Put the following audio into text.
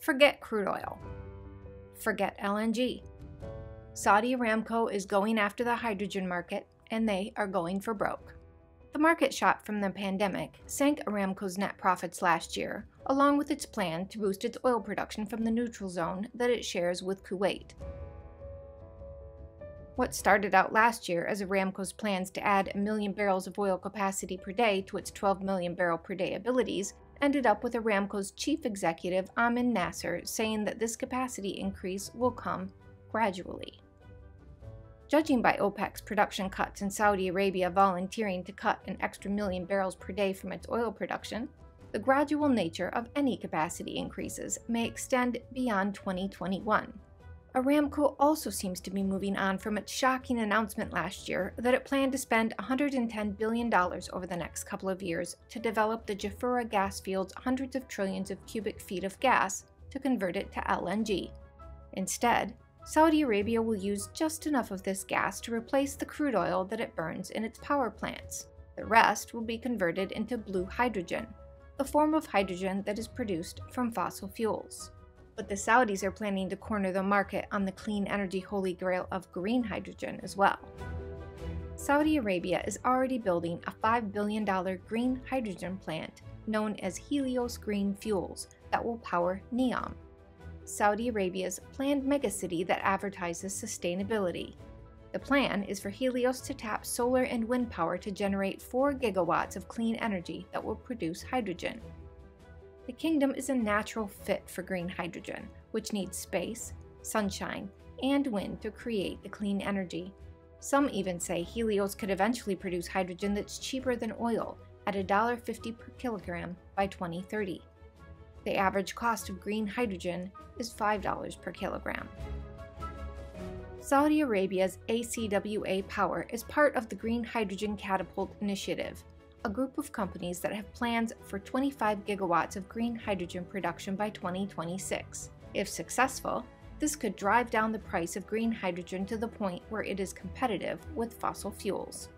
forget crude oil. Forget LNG. Saudi Aramco is going after the hydrogen market, and they are going for broke. The market shock from the pandemic sank Aramco's net profits last year, along with its plan to boost its oil production from the neutral zone that it shares with Kuwait. What started out last year as Aramco's plans to add a million barrels of oil capacity per day to its 12 million barrel per day abilities ended up with Aramco's chief executive Amin Nasser saying that this capacity increase will come gradually. Judging by OPEC's production cuts and Saudi Arabia volunteering to cut an extra million barrels per day from its oil production, the gradual nature of any capacity increases may extend beyond 2021. Aramco also seems to be moving on from its shocking announcement last year that it planned to spend $110 billion over the next couple of years to develop the Jafurah gas field's hundreds of trillions of cubic feet of gas to convert it to LNG. Instead, Saudi Arabia will use just enough of this gas to replace the crude oil that it burns in its power plants. The rest will be converted into blue hydrogen, a form of hydrogen that is produced from fossil fuels but the Saudis are planning to corner the market on the clean energy holy grail of green hydrogen as well. Saudi Arabia is already building a $5 billion green hydrogen plant known as Helios Green Fuels that will power NEOM, Saudi Arabia's planned megacity that advertises sustainability. The plan is for Helios to tap solar and wind power to generate 4 gigawatts of clean energy that will produce hydrogen. The kingdom is a natural fit for green hydrogen, which needs space, sunshine, and wind to create the clean energy. Some even say Helios could eventually produce hydrogen that's cheaper than oil at $1.50 per kilogram by 2030. The average cost of green hydrogen is $5 per kilogram. Saudi Arabia's ACWA Power is part of the Green Hydrogen Catapult Initiative, a group of companies that have plans for 25 gigawatts of green hydrogen production by 2026. If successful, this could drive down the price of green hydrogen to the point where it is competitive with fossil fuels.